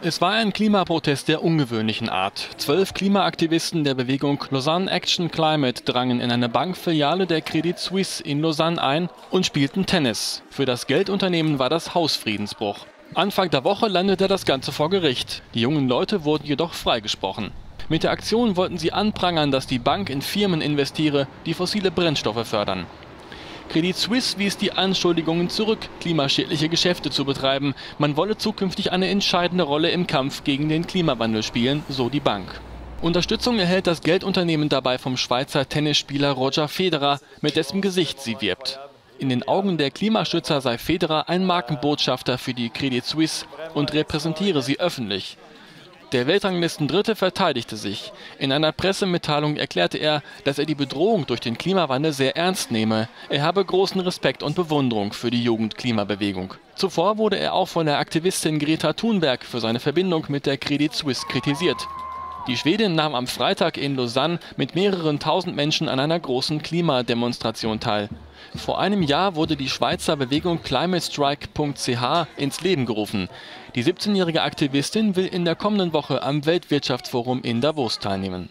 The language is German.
Es war ein Klimaprotest der ungewöhnlichen Art. Zwölf Klimaaktivisten der Bewegung Lausanne Action Climate drangen in eine Bankfiliale der Credit Suisse in Lausanne ein und spielten Tennis. Für das Geldunternehmen war das Hausfriedensbruch. Anfang der Woche landete das Ganze vor Gericht. Die jungen Leute wurden jedoch freigesprochen. Mit der Aktion wollten sie anprangern, dass die Bank in Firmen investiere, die fossile Brennstoffe fördern. Credit Suisse wies die Anschuldigungen zurück, klimaschädliche Geschäfte zu betreiben. Man wolle zukünftig eine entscheidende Rolle im Kampf gegen den Klimawandel spielen, so die Bank. Unterstützung erhält das Geldunternehmen dabei vom Schweizer Tennisspieler Roger Federer, mit dessen Gesicht sie wirbt. In den Augen der Klimaschützer sei Federer ein Markenbotschafter für die Credit Suisse und repräsentiere sie öffentlich. Der Weltranglisten-Dritte verteidigte sich. In einer Pressemitteilung erklärte er, dass er die Bedrohung durch den Klimawandel sehr ernst nehme. Er habe großen Respekt und Bewunderung für die Jugendklimabewegung. Zuvor wurde er auch von der Aktivistin Greta Thunberg für seine Verbindung mit der Credit Suisse kritisiert. Die Schwedin nahm am Freitag in Lausanne mit mehreren tausend Menschen an einer großen Klimademonstration teil. Vor einem Jahr wurde die Schweizer Bewegung climatestrike.ch ins Leben gerufen. Die 17-jährige Aktivistin will in der kommenden Woche am Weltwirtschaftsforum in Davos teilnehmen.